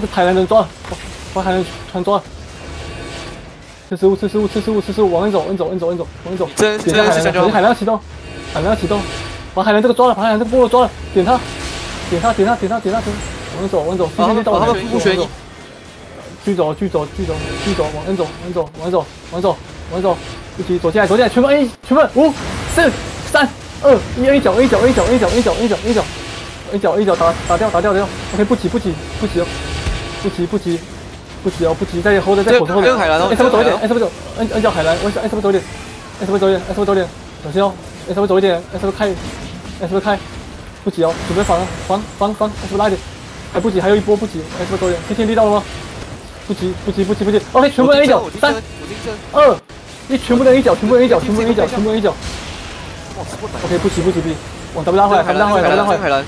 这个海南人抓了，把海南船抓了。吃失误，吃失误，吃失误，吃失误，往前走，往前走，往前走，往前走，往前走。这点下海南，点海南要启动，海南要启动，把海南这个抓了，把海南这个菠萝抓了，点他，点他，点他，点他，点他，点。往前走，往前走，把他们把他们复旋一，继续走，继续走，继续走，继续走，往前走，往前走，往前走，往前走，往前走，一起走进来，走进来，全部 A，全部五、四、三、二、一，A 脚，A 脚，A 脚，A 脚，A 脚，A 脚，A 脚，A 脚打打掉，打掉，打掉，OK，不急，不急，不急哦，不急，不急。不急哦，不急，再 hold 着，再口头 hold 着。哎，稍微走一点，哎，稍微走，摁摁脚海蓝，我想，哎，稍微走一点，哎，稍微走一点，哎，稍微走一点，小心哦，哎，稍微走一点，哎，稍微开，哎，稍微开，不急哦，准备防防防防，哎，稍微拉一点，还不急，还有一波不急，哎，稍微走一点，听听力到了吗？不急不急不急不急，OK，全部人一脚，三二一，全部人一脚，全部人一脚，全部人一脚，全部人一脚。OK，不急不急不急，往 W 拉回来，拉回来，拉回来，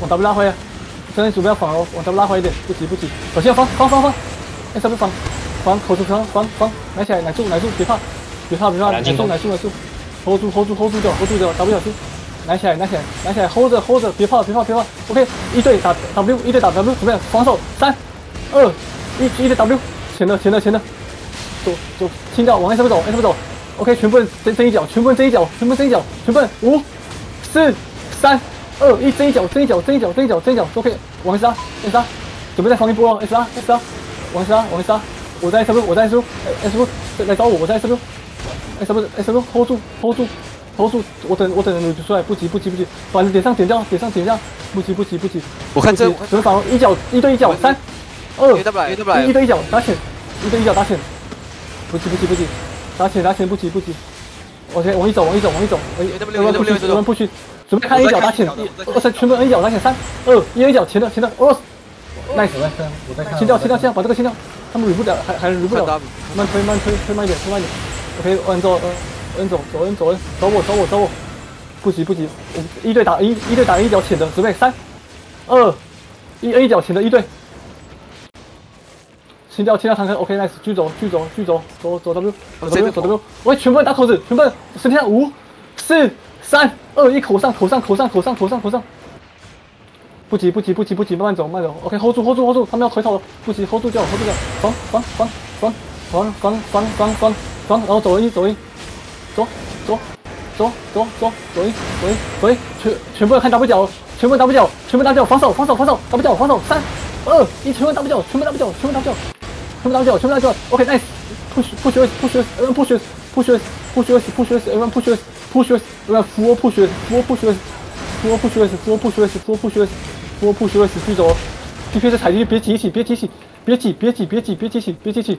往 W 拉回来，现在准备要防哦，往 W 拉回一点，不急不急，小心防防防防。哎，稍微防防口出枪，防防拿起来，拿住拿住，别怕别怕别怕，拿住拿住拿住，hold 住 hold 住 hold 住掉 hold 住掉，W 小心，拿起来拿起来拿起来，hold 着 hold 着，别怕别怕别怕，OK，一队打 W 一队打 W 怎么样防守，三二一一队 W 前的前的前的，走走清掉，往 S 边走 S 边走，OK，全部人争争一脚，全部人争一脚，全部争一脚，全部人五四三二一争一脚争一脚争一脚争一脚争一脚，OK，往 S 拉 S 拉，准备再防一波哦，S 杀 S 拉。王杀，王杀！我在 S 路，我在 S 路，S 路来找我，我在 S 路，S 路，S 路，hold 住，hold 住，hold 住！我等，我等你出来，不急，不急，不急，把人点上，点掉，点上，点掉，不急，不急，不急。我看这怎么防？一脚，一对一脚，三二一，一对一脚打浅，一对一脚打浅，不急，不急，不急，打浅，打浅，不急，不急。OK，往一走，往一走，往一走，我们不去，我们不去，准备看一脚打浅，我操，全部 A 脚打浅，三二一，A 脚前的，前的，哦。，nice nice，我在看，清掉，清掉，清掉，把这个清掉。他们捋不了，还还捋不了。慢推，慢推，推慢一点，推慢一点。OK，按照，呃，摁走，走摁，走摁，走我，走我，走我。不急不急，一队打一，一队打一脚浅的，准备三二一，A 脚浅的一队。清掉，清掉，坦克。OK，nice，继续走，继续走，继续走，走走 W，走 W，走 W。喂，全部人打口子，全部人身体上五四三二一，口上，口上，口上，口上，口上，口上。不急不急不急不急，慢慢走慢走。OK，hold 住 hold 住 hold 住，他们要回头了。不急，hold 住掉 hold 住掉。防防防防防防防防防防，然后走一走一，走走走走走走一走一走一，全全部要看 W 脚，全部 W 脚，全部 W 脚，防守防守防守，W 脚防守，三二一，全部 W 脚，全部 W 脚，全部 W 脚，全部 W 脚，全部 W 脚。OK，nice，push push push push push push push push everyone push push us, everyone full push full push full push full push full push 多不学会死，继续走，继续再踩进去，别急起，别急起，别急，别急，别急，别急起，别急起。